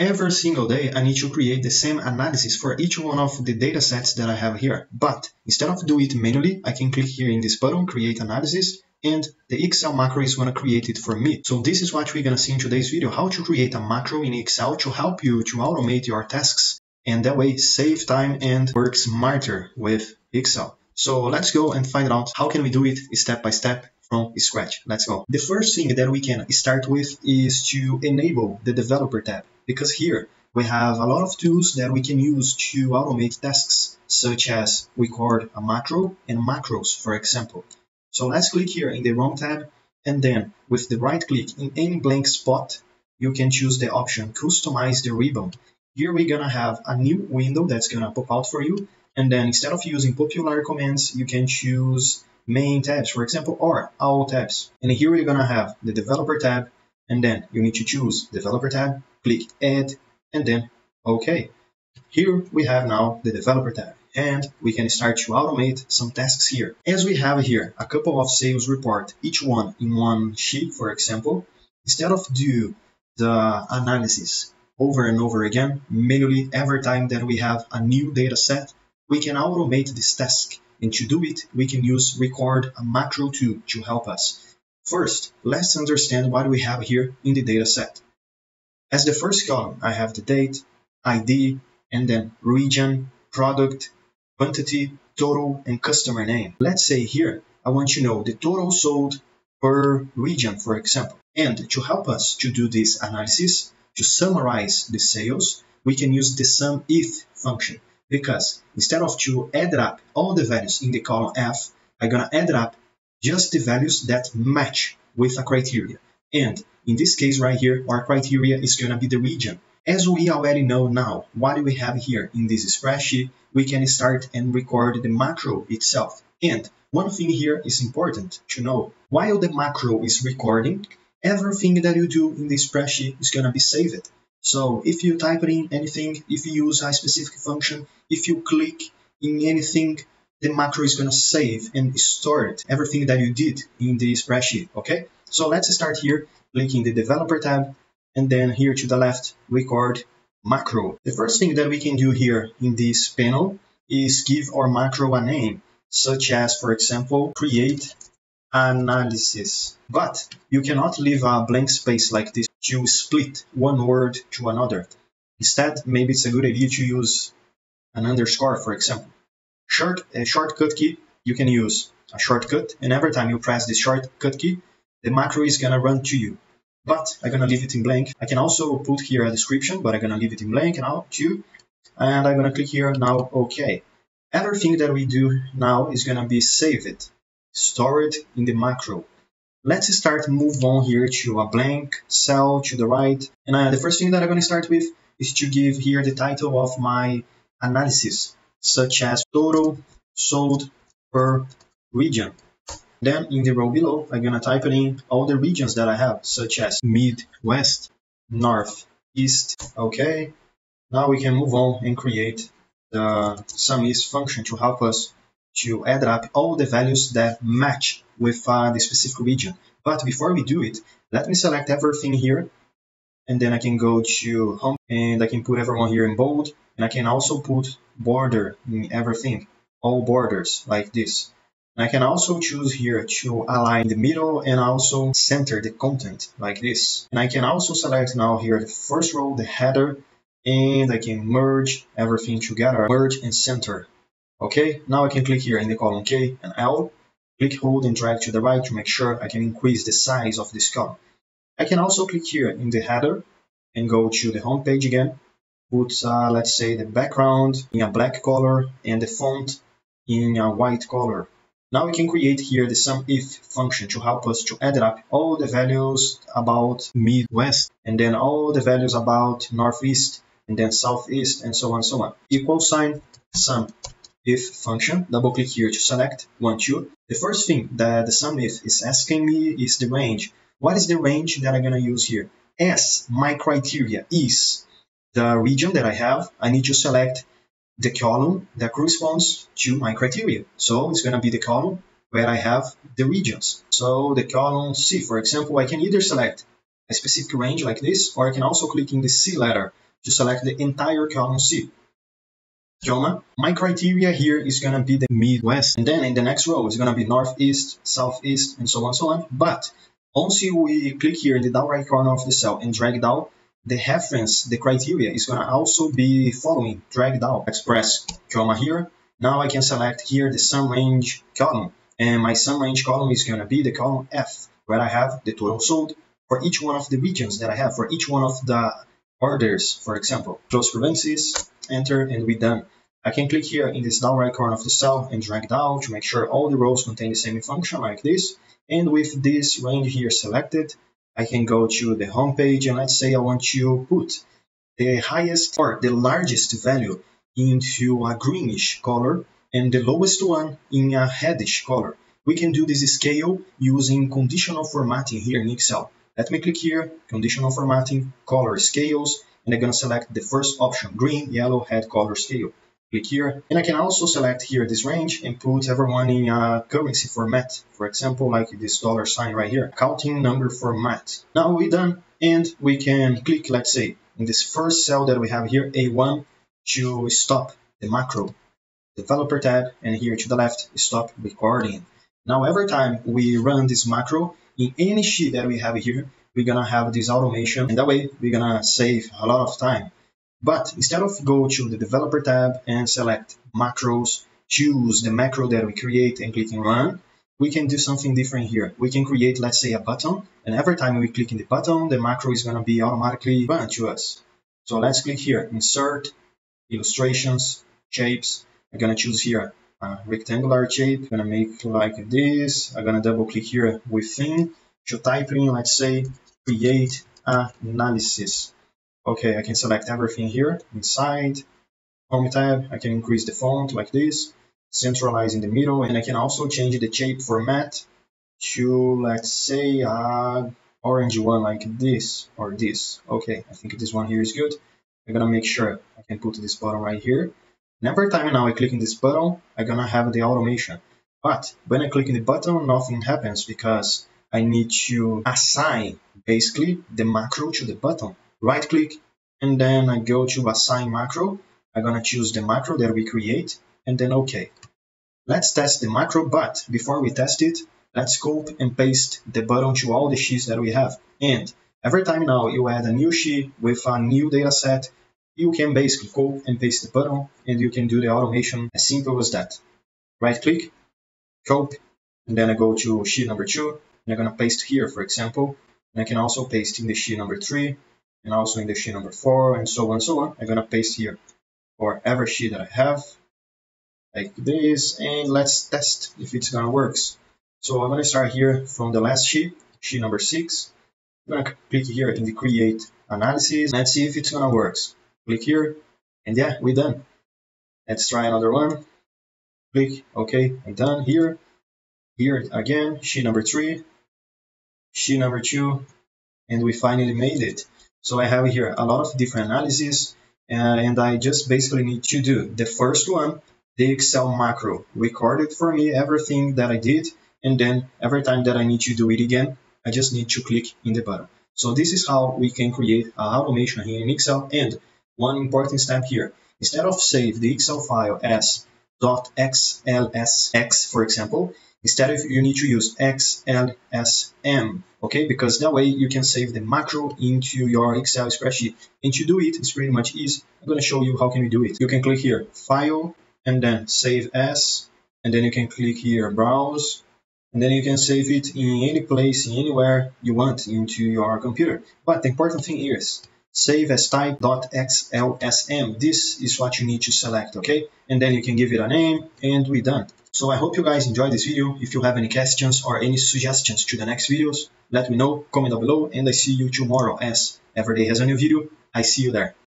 Every single day, I need to create the same analysis for each one of the data sets that I have here. But instead of do it manually, I can click here in this button, create analysis, and the Excel macro is going to create it for me. So this is what we're going to see in today's video, how to create a macro in Excel to help you to automate your tasks and that way save time and work smarter with Excel. So let's go and find out how can we do it step by step from scratch. Let's go. The first thing that we can start with is to enable the developer tab because here we have a lot of tools that we can use to automate tasks such as record a macro and macros for example. So let's click here in the Run tab and then with the right click in any blank spot you can choose the option customize the ribbon. Here we're gonna have a new window that's gonna pop out for you and then instead of using popular commands you can choose main tabs for example or all tabs and here we're gonna have the developer tab and then you need to choose developer tab click add and then okay here we have now the developer tab and we can start to automate some tasks here. As we have here a couple of sales report, each one in one sheet, for example, instead of do the analysis over and over again, manually every time that we have a new data set, we can automate this task. And to do it, we can use record a macro tool to help us. First, let's understand what we have here in the data set. As the first column, I have the date, ID, and then region, product, quantity, total, and customer name. Let's say here, I want to know the total sold per region, for example. And to help us to do this analysis, to summarize the sales, we can use the sum if function because instead of to add up all the values in the column F, I'm gonna add up just the values that match with a criteria. And in this case right here, our criteria is gonna be the region. As we already know now, what we have here in this spreadsheet, we can start and record the macro itself. And one thing here is important to know. While the macro is recording, everything that you do in the spreadsheet is going to be saved. So if you type in anything, if you use a specific function, if you click in anything, the macro is going to save and store it, everything that you did in the spreadsheet, okay? So let's start here, clicking the developer tab, and then here to the left, record macro. The first thing that we can do here in this panel is give our macro a name, such as, for example, create analysis. But you cannot leave a blank space like this to split one word to another. Instead, maybe it's a good idea to use an underscore, for example. Short, a shortcut key, you can use a shortcut, and every time you press this shortcut key, the macro is gonna run to you but I'm gonna leave it in blank. I can also put here a description, but I'm gonna leave it in blank now too. And I'm gonna click here now, okay. Everything that we do now is gonna be saved, stored in the macro. Let's start move on here to a blank cell to the right. And uh, the first thing that I'm gonna start with is to give here the title of my analysis, such as total sold per region. Then in the row below, I'm gonna type in all the regions that I have, such as Mid, West, North, East. Okay. Now we can move on and create the SUMIF function to help us to add up all the values that match with uh, the specific region. But before we do it, let me select everything here and then I can go to home and I can put everyone here in bold and I can also put border in everything, all borders like this. and I can also choose here to align the middle and also center the content like this. And I can also select now here the first row, the header, and I can merge everything together, merge and center. Okay, now I can click here in the column K and L, click, hold and drag to the right to make sure I can increase the size of this column. I can also click here in the header and go to the home page again, put, uh, let's say, the background in a black color and the font in a white color. Now we can create here the SUMIF function to help us to add up all the values about Midwest and then all the values about Northeast and then Southeast and so on and so on. Equal sign sum if function, double click here to select one, two. The first thing that the SUMIF is asking me is the range. What is the range that I'm going to use here? As my criteria is the region that I have, I need to select the column that corresponds to my criteria. So it's going to be the column where I have the regions. So the column C, for example, I can either select a specific range like this, or I can also click in the C letter to select the entire column C. Comma, my criteria here is going to be the Midwest. And then in the next row, it's going to be Northeast, Southeast, and so on and so on. But once we click here in the down right corner of the cell and drag down, the reference, the criteria is going to also be following, drag down, express, comma here. Now I can select here the sum range column. And my sum range column is going to be the column F, where I have the total sold for each one of the regions that I have, for each one of the orders, for example. Close parentheses, enter, and we're done. I can click here in this down right corner of the cell and drag down to make sure all the rows contain the same function like this. And with this range here selected, I can go to the home page and let's say I want to put the highest or the largest value into a greenish color and the lowest one in a reddish color. We can do this scale using conditional formatting here in Excel. Let me click here, conditional formatting, color scales, and I'm gonna select the first option, green, yellow, red color scale click here. And I can also select here this range and put everyone in a currency format. For example, like this dollar sign right here, accounting number format. Now we're done and we can click, let's say, in this first cell that we have here, A1, to stop the macro developer tab and here to the left, stop recording. Now every time we run this macro in any sheet that we have here, we're gonna have this automation and that way we're gonna save a lot of time. But instead of go to the developer tab and select macros, choose the macro that we create and clicking run, we can do something different here. We can create, let's say, a button, and every time we click in the button, the macro is going to be automatically run to us. So let's click here, insert, illustrations, shapes. I'm going to choose here a rectangular shape. I'm going to make like this. I'm going to double click here within to type in, let's say, create analysis. Okay, I can select everything here inside Home tab. I can increase the font like this, centralize in the middle, and I can also change the shape format to, let's say, uh, orange one like this or this. Okay, I think this one here is good. I'm gonna make sure I can put this button right here. And every time now I click in this button, I'm gonna have the automation. But when I click in the button, nothing happens because I need to assign basically the macro to the button right click and then I go to assign macro. I'm gonna choose the macro that we create and then OK. Let's test the macro, but before we test it, let's copy and paste the button to all the sheets that we have. And every time now you add a new sheet with a new data set, you can basically copy and paste the button and you can do the automation as simple as that. Right click, copy, and then I go to sheet number two, and I'm gonna paste here, for example, and I can also paste in the sheet number three, and also in the sheet number four and so on and so on. I'm gonna paste here for every sheet that I have like this and let's test if it's gonna work. So I'm gonna start here from the last sheet, sheet number six. I'm gonna click here in the create analysis. Let's see if it's gonna work. Click here and yeah, we're done. Let's try another one. Click, okay, I'm done here. Here again, sheet number three, sheet number two, and we finally made it. So I have here a lot of different analyses uh, and I just basically need to do the first one, the Excel macro, recorded for me everything that I did. And then every time that I need to do it again, I just need to click in the button. So this is how we can create an automation here in Excel. And one important step here, instead of save the Excel file as .xlsx, for example, Instead of you need to use XLSM, okay? Because that way you can save the macro into your Excel spreadsheet. And to do it, it's pretty much easy. I'm gonna show you how can we do it. You can click here, File, and then Save As, and then you can click here, Browse, and then you can save it in any place, anywhere you want into your computer. But the important thing is, save as type.xlsm. This is what you need to select, okay? And then you can give it a name, and we're done. So I hope you guys enjoyed this video. If you have any questions or any suggestions to the next videos, let me know, comment down below, and I see you tomorrow as every day has a new video. I see you there.